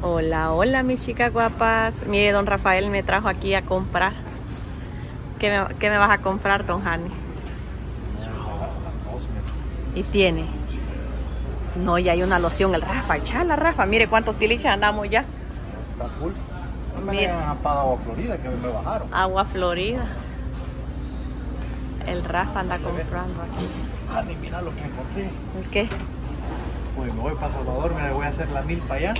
Hola, hola mis chicas guapas. Mire, don Rafael me trajo aquí a comprar. ¿Qué me, qué me vas a comprar, don Jani? Y tiene. No, ya hay una loción, el Rafa. Echala, Rafa. Mire cuántos tiliches andamos ya. Está full. No me pagado Agua Florida que me bajaron. Agua Florida. El Rafa anda comprando aquí. Ah, mira lo que encontré. ¿El qué? Pues me voy para Salvador, me voy a hacer la milpa allá.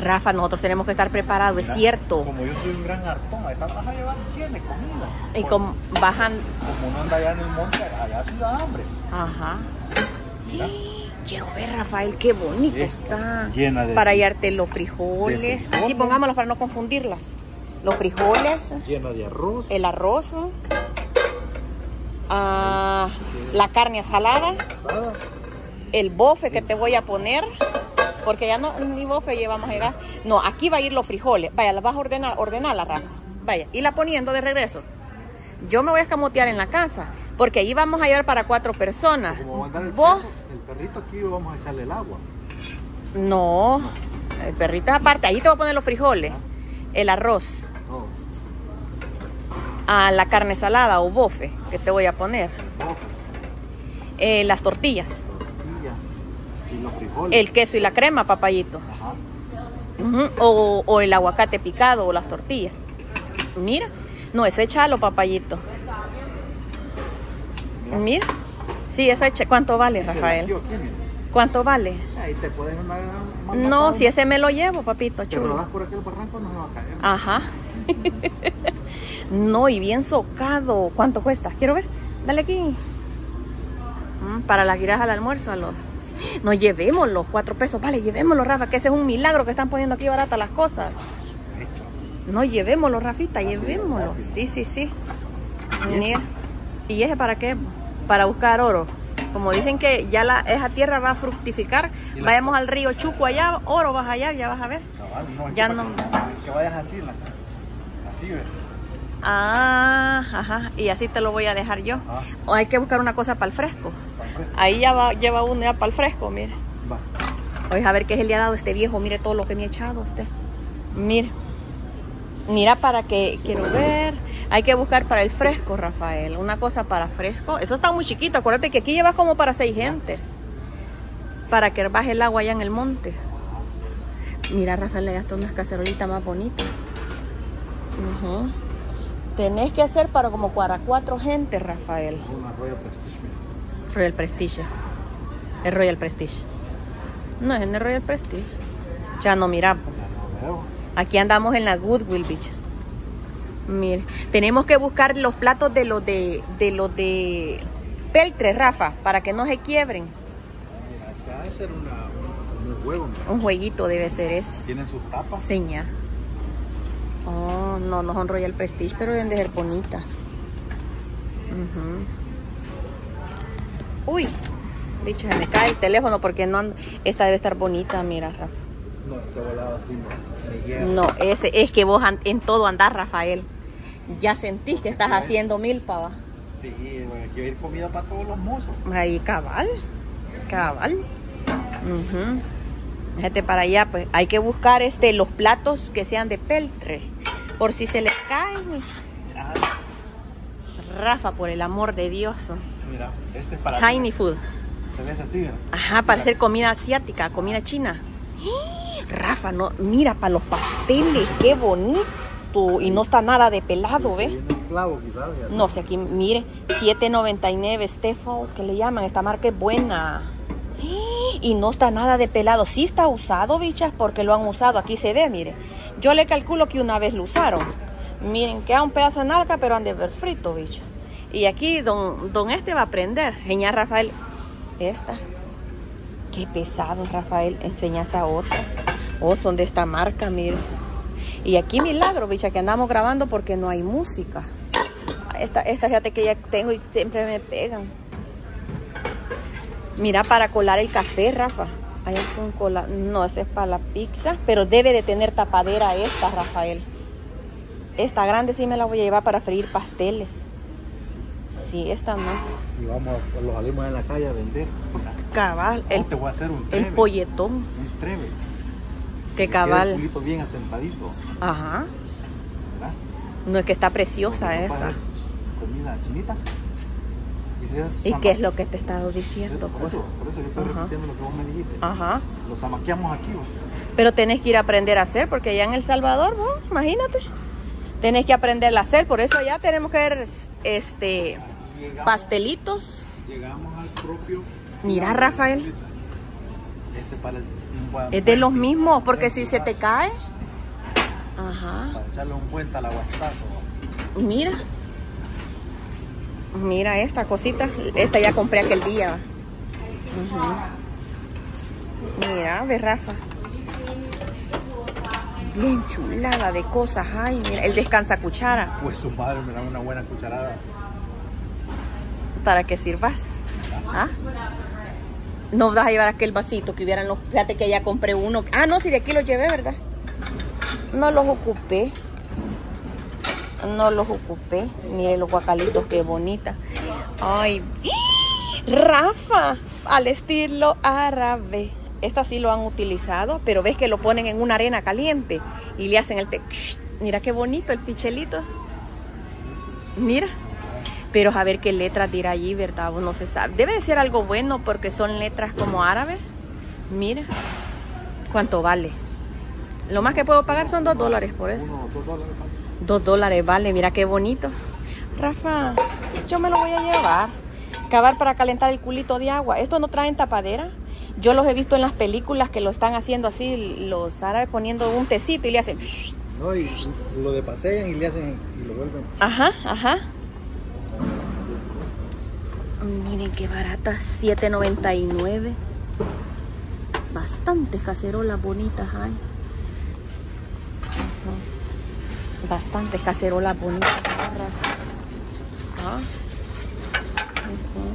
Rafa, nosotros tenemos que estar preparados, es cierto. Como yo soy un gran hartón, ahí vas a llevar tiene comida. Y como bajan. como no anda allá en el monte, allá sí da hambre. Ajá. Mira. Quiero ver, Rafael, qué bonito está. llena de- Para hallarte los frijoles. de frijol. Aquí pongámoslos para no confundirlas. Los frijoles, Llena de arroz. el arroz, ah, la carne salada, asada. el bofe que te voy a poner. Porque ya no, ni bofe llevamos a llegar. No, aquí va a ir los frijoles. Vaya, las vas a ordenar, ordenarla, Rafa. Vaya, y la poniendo de regreso. Yo me voy a escamotear en la casa. Porque ahí vamos a llevar para cuatro personas. Como va a andar el, Vos, el perrito aquí vamos a echarle el agua. No, el perrito es aparte. Ahí te voy a poner los frijoles, el arroz, a la carne salada o bofe que te voy a poner, eh, las tortillas, tortilla y los frijoles. el queso y la crema, papayito, Ajá. O, o el aguacate picado o las tortillas. Mira, no, ese échalo, papayito. Mira, sí, eso echa. ¿Cuánto vale, Ese Rafael? mira. ¿Cuánto vale? Ahí te puedes una más No, si ese me lo llevo, papito, Te lo chulo. das por aquel barranco no se va a caer. Ajá. no, y bien socado. ¿Cuánto cuesta? Quiero ver. Dale aquí. Mm, para las guiras al almuerzo, a los. No llevémoslo, cuatro pesos. Vale, llevémoslo, Rafa, que ese es un milagro que están poniendo aquí baratas las cosas. No, llevémoslo, Rafita, Así, llevémoslo. Sí, sí, sí. ¿Y Mira. ¿Y ese para qué? Para buscar oro. Como dicen que ya la, esa tierra va a fructificar, ¿Y la- vayamos al río Chuco allá, oro vas a hallar, ya vas a ver. No, Ya no. Que, que vayas así, en la, así, ¿ves? Ah, ajá, y así te lo voy a dejar yo. Ah. O hay que buscar una cosa para el fresco. Ahí ya va, lleva uno ya para el fresco, mire. Va. Oye, a ver qué se le ha dado este viejo, mire todo lo que me ha echado usted. Mire. Mira para que quiero ver. Hay que buscar para el fresco, Rafael. Una cosa para fresco. Eso está muy chiquito. Acuérdate que aquí llevas como para seis gentes. Para que baje el agua allá en el monte. Mira, Rafael, ya está unas cacerolitas más bonitas. Tenés que hacer para como para cuatro gentes, Rafael. Una Royal Prestige. Es Royal Prestige. No, es el Royal Prestige. Ya no, mira. po. Ya no veo. Aquí andamos en la Goodwill Beach. Mire, tenemos que buscar los platos de los de, de los de peltre, Rafa, para que no se quiebren. Mira, acá debe ser una, un, mira. Jueguito debe ser ese. Tienen sus tapas. Seña. Oh, no, no son Royal Prestige, pero deben de ser bonitas. Ujú. Uy, bicho, se me cae el teléfono porque no ando- Esta debe estar bonita, mira, Rafa. No, este volado así no. Me. No, ese es que vos en todo andás, Rafael. Ya sentís que estás haciendo milpa, va. Sí, bueno, a ir comida para todos los mozos. Ahí, cabal. Cabal. Ujú. Déjate para allá, pues. Hay que buscar este, los platos que sean de peltre. Por si se les caen. Rafa, por el amor de Dios. mira, este es para Chinese food. Se ve así. Ajá, para hacer comida asiática, comida china. Rafa, no, mira, para los pasteles, qué bonito. Y no está nada de pelado, ¿ves? No sé, aquí, mire, 7.99 Stefan, que le llaman, esta marca es buena. Y no está nada de pelado. Sí está usado, bichas, porque lo han usado. Aquí se ve, mire. Yo le calculo que una vez lo usaron. Miren, queda un pedazo de nalga, pero han de ver frito, bicho. Y aquí don, don este va a aprender. Enseña Rafael. Esta. Qué pesado, Rafael. Enseñas a otra. Oh, son de esta marca, mire. Y aquí milagro, bicha, que andamos grabando porque no hay música. Esta, esta fíjate que ya tengo y siempre me pegan. Mira, para colar el café, Rafa. Hay un cola. No, ese es para la pizza, pero debe de tener tapadera esta, Rafael. Esta grande sí me la voy a llevar para freír pasteles. Sí, esta no. Y vamos, los salimos en la calle a vender. Cabal, El, el, te voy a hacer un el treve. polletón. Un treve. Qué queda cabal. El culito bien asentadito. Ajá. ¿verdad? No es que está preciosa Porque esa. Comida chinita. Y, si es ¿Y zama- qué es lo que te he estado diciendo? por, Pues? eso, por eso yo estoy Ajá. repitiendo lo que vos me dijiste. Ajá. Lo zamaqueamos aquí. ¿vos? Pero tenés que ir a aprender a hacer, porque allá en El Salvador, ¿no? imagínate. Tenés que aprender a hacer, por eso allá tenemos que ver este Llegamos- pastelitos. Llegamos al propio. Mira, Rafael. Este para el, un buen- Es de los mismos, porque si se te cae. Ajá. Para echarle un buen talaguastazo. Mira. Mira esta cosita. Esta ya compré aquel día. Ujú. Mira, ve Rafa. Bien chulada de cosas. Ay, mira, el descansa cucharas. Pues su madre me da una buena cucharada. Para que sirvas. ¿Ah? No vas a llevar aquel vasito que hubieran los. Fíjate que ya compré uno. Ah, no, si de aquí los llevé, ¿verdad? No los ocupé. No los ocupé. Mire los guacalitos, qué bonita. Ay. Rafa, al estilo árabe. Esta sí lo han utilizado, pero ves que lo ponen en una arena caliente y le hacen el té. Mira qué bonito el pichelito. Mira. Pero a ver qué letras dirá allí, ¿verdad? No se sabe. Debe de ser algo bueno porque son letras como árabes. Mira. ¿Cuánto vale? Lo más que puedo pagar son dos dólares por eso. Dos dólares vale, mira qué bonito. Rafa, yo me lo voy a llevar. Cavar para calentar el culito de agua. ¿Esto no traen tapadera? Yo los he visto en las películas que lo están haciendo así, los árabes poniendo un tecito y le hacen... No, y lo de pasean y le hacen y lo vuelven. Ajá, ajá. Miren qué barata, 7.99. Bastantes cacerolas bonitas hay. Bastantes cacerolas bonitas. Ah. Ujú.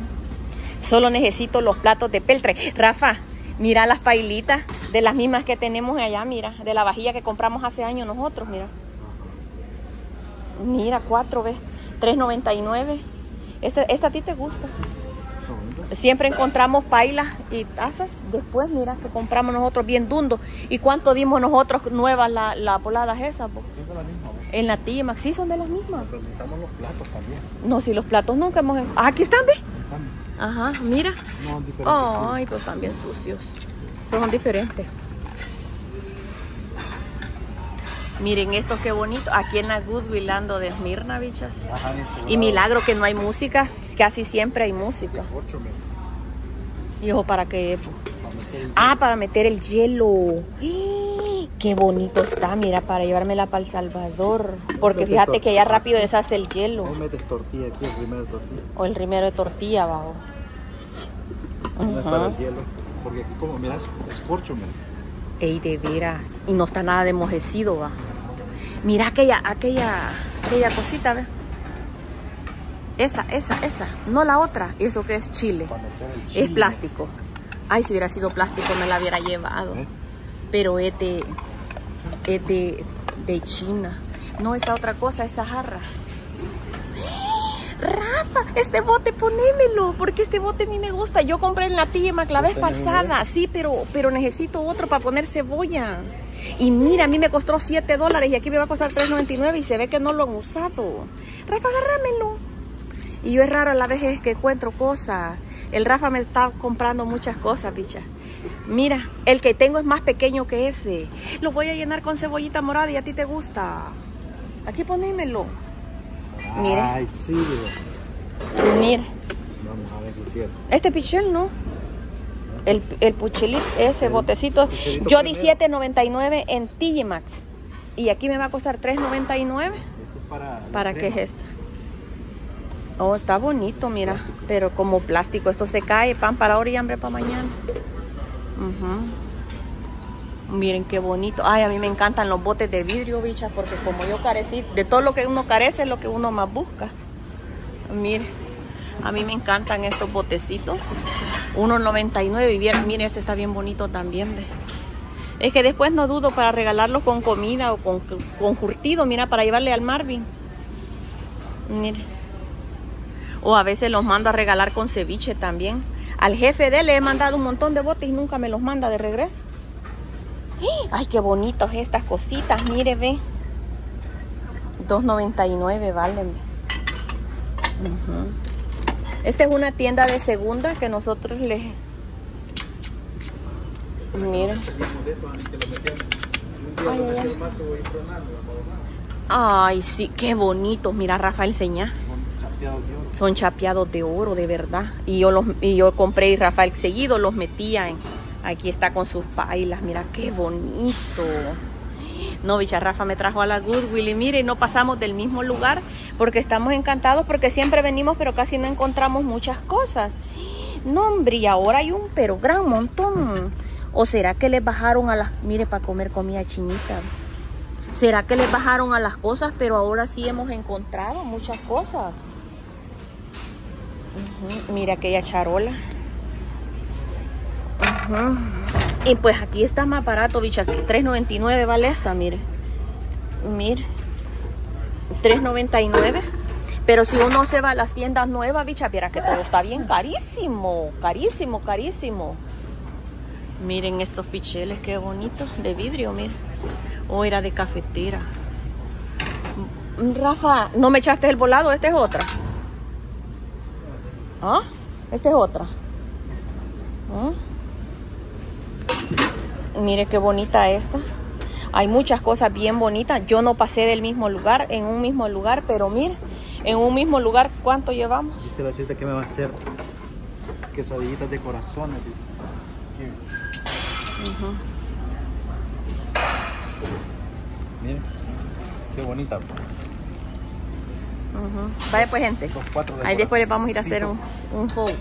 Solo necesito los platos de peltre. Rafa, mira las pailitas de las mismas que tenemos allá, mira, de la vajilla que compramos hace años nosotros, mira. Mira, cuatro veces, 3.99. Este, esta a ti te gusta. Siempre encontramos pailas y tazas. Después, mira, que compramos nosotros bien dundo. ¿Y cuánto dimos nosotros nuevas la, la poladas esas? po? Sí, es de la misma. ¿no? En la T-Max, sí, son de las mismas. Pero necesitamos los platos también. No, si los platos nunca hemos... Ah, aquí están, ve. Están, Ajá, mira. no diferentes. Ay, pues también sucios. Son diferentes. Miren esto qué bonito. Aquí en la Goodwill ando de Mirna, bichas. Ajá, Y milagro que no hay música. Casi siempre hay música. Y ojo, ¿para qué? Para Ah, para meter el hielo. ¡Ah! Qué bonito está, mira, para llevármela para El Salvador. Porque fíjate que ya rápido deshace el hielo. Ahí metes tortilla aquí, el primer tortilla. O el rimero de tortilla, bajo. No es para el hielo. Porque aquí como, mira, es, es corcho, mira. Ey, de veras. Y no está nada de mojecido, va. Mira aquella, aquella, aquella cosita, ve. Esa, esa, esa. No la otra. Eso que es chile. El Es chile. plástico. Ay, si hubiera sido plástico me la hubiera llevado. ¿Eh? Pero es de, es de, de China. No esa otra cosa, esa jarra. Rafa, este bote ponémelo, porque este bote a mí me gusta. Yo compré en la T-Mac la vez ¿Tenés uno pasada, sí, pero, pero necesito otro para poner cebolla. Y mira, a mí me costó 7 dólares y aquí me va a costar 3.99 y se ve que no lo han usado. Rafa, agárramelo. Y yo es raro a la vez es que encuentro cosas. El Rafa me está comprando muchas cosas, bicha. Mira, el que tengo es más pequeño que ese. Lo voy a llenar con cebollita morada y a ti te gusta. Aquí ponémelo. Mire. Ay, sí. Mira, Vamos a ver si es cierto. este pichel no. El, el puchilito, ese El botecito. Yo di primero. 7.99 en T-Max. Y aquí me va a costar 3.99. Esto es para. ¿Para qué es esta? Oh, está bonito, mira. Pero como plástico, esto se cae. Pan para ahora y hambre para mañana. Miren qué bonito. Ay, a mí me encantan los botes de vidrio, bichas, porque como yo carecí, de todo lo que uno carece es lo que uno más busca. Mire, a mí me encantan estos botecitos. 1.99 y bien, mire, este está bien bonito también, ve. Es que después no dudo para regalarlos con comida o con, con curtido, mira, para llevarle al Marvin. Mire. O a veces los mando a regalar con ceviche también. Al jefe de le he mandado un montón de botes y nunca me los manda de regreso. Ay, qué bonitos estas cositas. Mire, ve. 2.99 valen. Ujú. Esta es una tienda de segunda que nosotros les... Miren. Ay, sí, qué bonitos. Mira, Rafael Son chapeados de oro, de verdad. Y yo los y yo compré y Rafael seguido los metía. Aquí está con sus pailas. Mira qué bonito. No, bicha, Rafa me trajo a la Goodwill y mire, no pasamos del mismo lugar porque estamos encantados porque siempre venimos pero casi no encontramos muchas cosas. No, hombre, y ahora hay un pero gran montón. ¿O será que les bajaron a las, mire, para comer comida chinita? ¿Será que les bajaron a las cosas, pero ahora sí hemos encontrado muchas cosas? Mira aquella charola. Y pues aquí está más barato, bicha. aquí 3.99 vale esta, mire. Mire. 3.99. Pero si uno se va a las tiendas nuevas, bicha, viera que todo está bien carísimo. Carísimo, carísimo. Miren estos picheles, qué bonitos. De vidrio, miren. O era de cafetera. Rafa, ¿no me echaste el volado? Esta es otra. ¿Ah? Esta es otra. ¿Ah? Mire qué bonita esta. Hay muchas cosas bien bonitas. Yo no pasé del mismo lugar, en un mismo lugar, pero mire, en un mismo lugar, ¿cuánto llevamos? Dice la chita que me va a hacer quesadillitas de corazones. Dice. Miren, qué bonita. Ujú. Vaya pues gente. Ahí después les vamos a ir a hacer un, un haul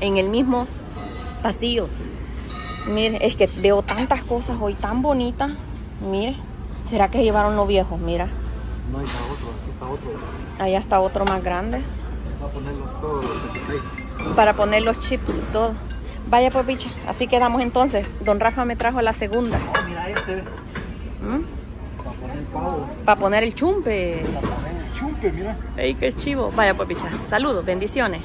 en el mismo pasillo. Mire, es que veo tantas cosas hoy tan bonitas. Mire, ¿será que llevaron los viejos? Mira, No, ahí está otro, aquí está otro. allá está otro más grande. Va a ponerlos todos los 16. Para poner los chips y todo. Vaya pues, bicha. Así quedamos entonces. Don Rafa me trajo la segunda. Oh, mira este, ve. Para poner el pavo. Para poner el chumpe. Para poner el chumpe, mira. ¡Ey, qué chivo! Vaya pues, bicha. Saludos, bendiciones.